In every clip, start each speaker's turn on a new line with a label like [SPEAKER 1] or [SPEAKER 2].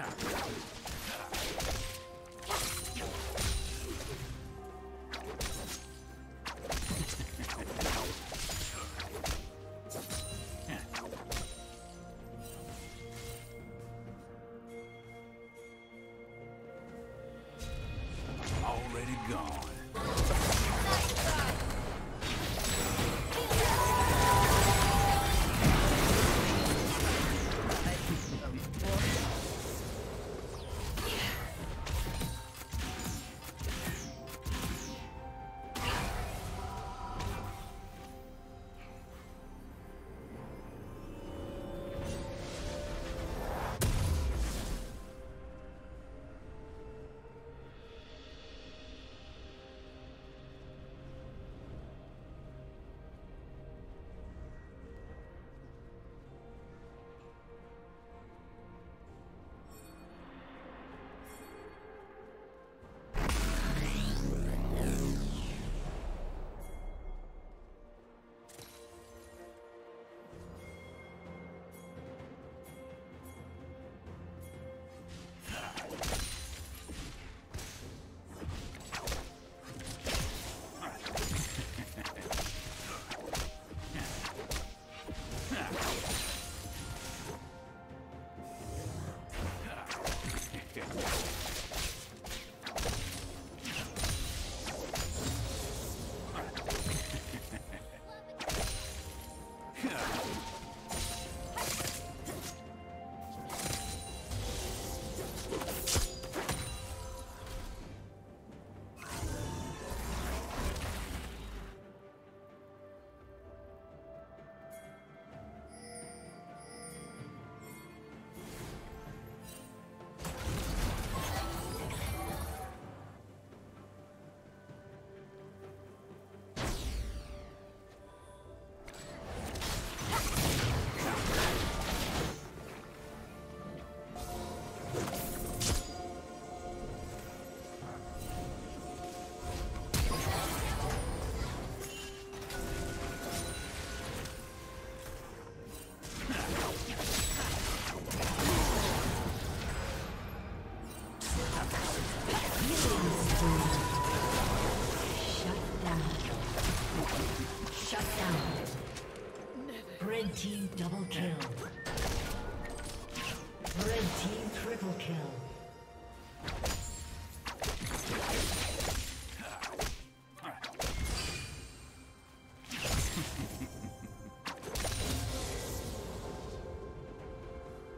[SPEAKER 1] Already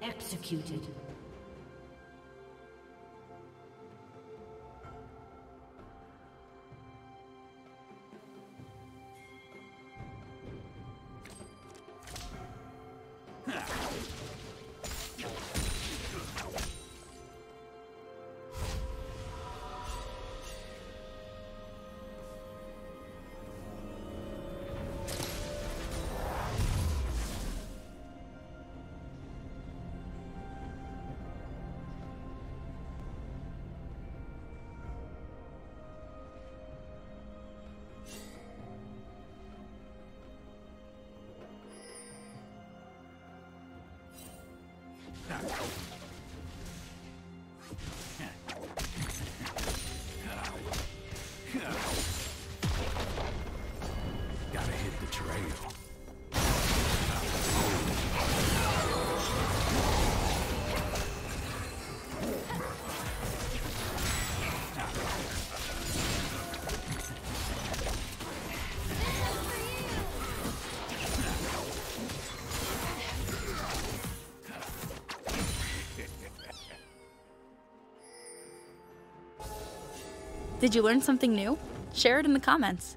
[SPEAKER 2] Executed.
[SPEAKER 1] Gotta
[SPEAKER 3] Did you learn something new? Share it in the comments.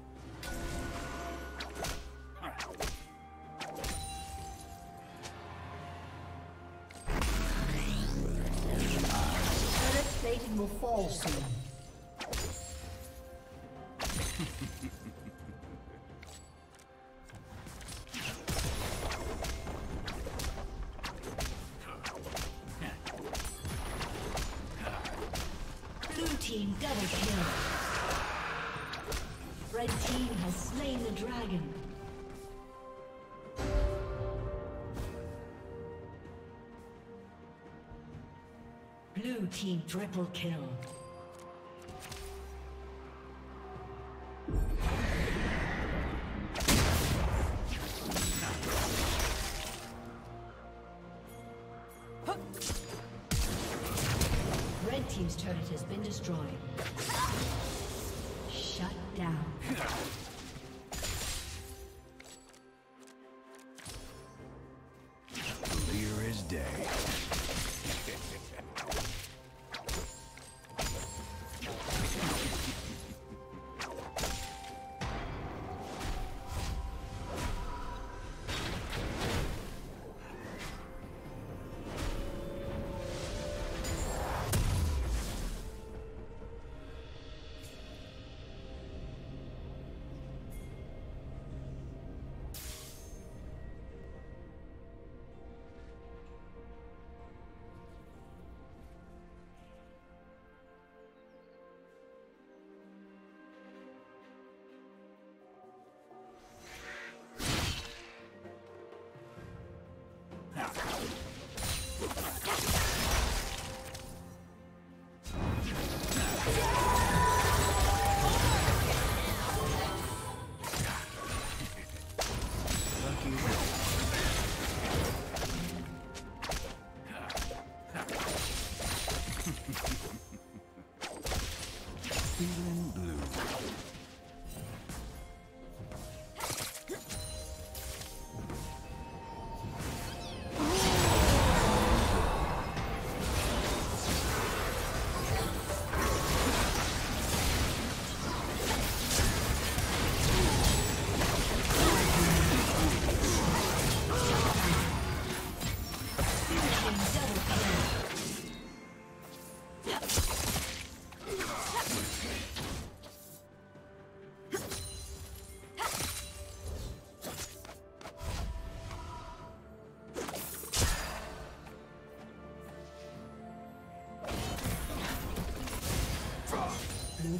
[SPEAKER 2] Will fall soon.
[SPEAKER 1] Blue team triple kill. Red team's turret has been destroyed. Shut down.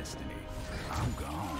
[SPEAKER 4] Destiny. I'm gone.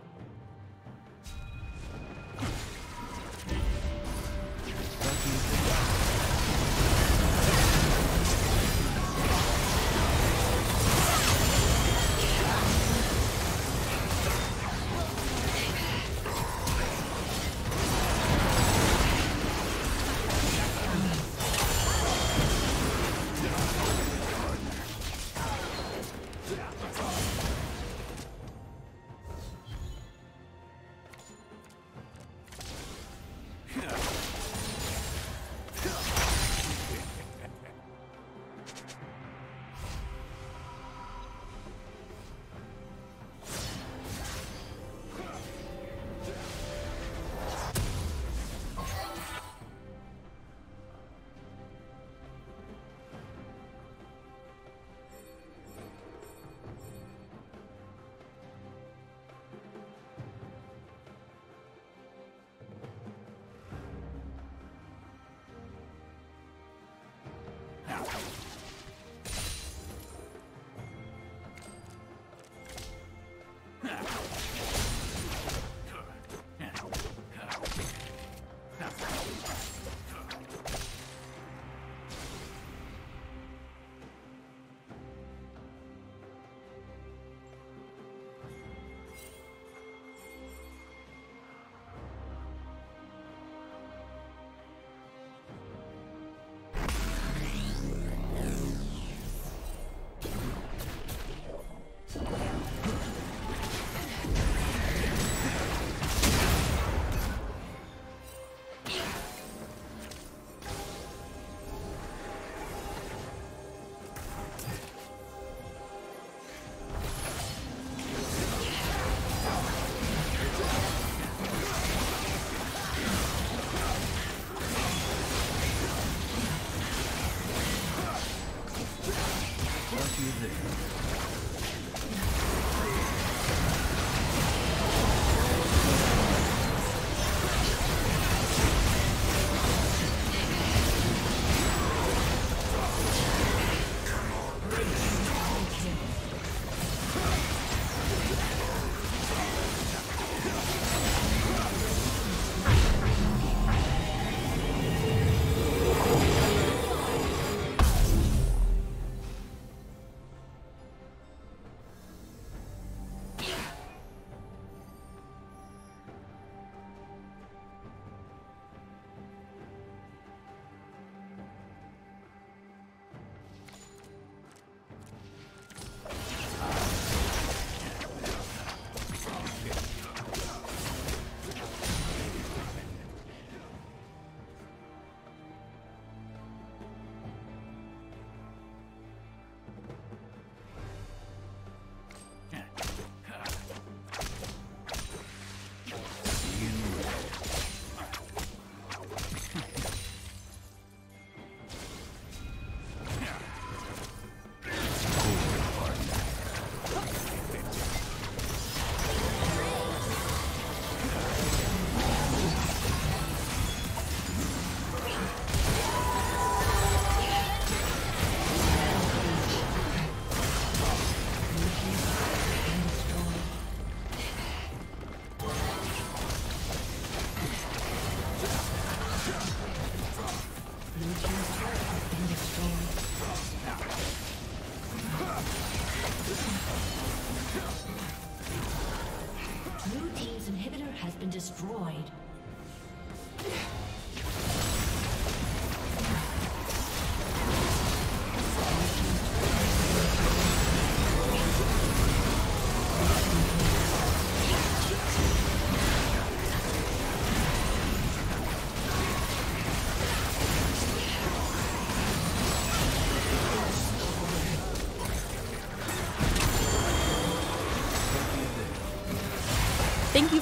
[SPEAKER 4] There.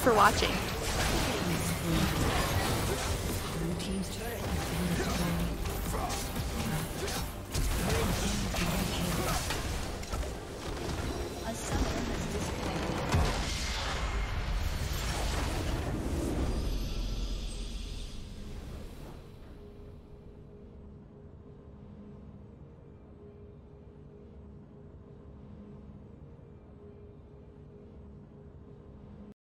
[SPEAKER 3] For watching.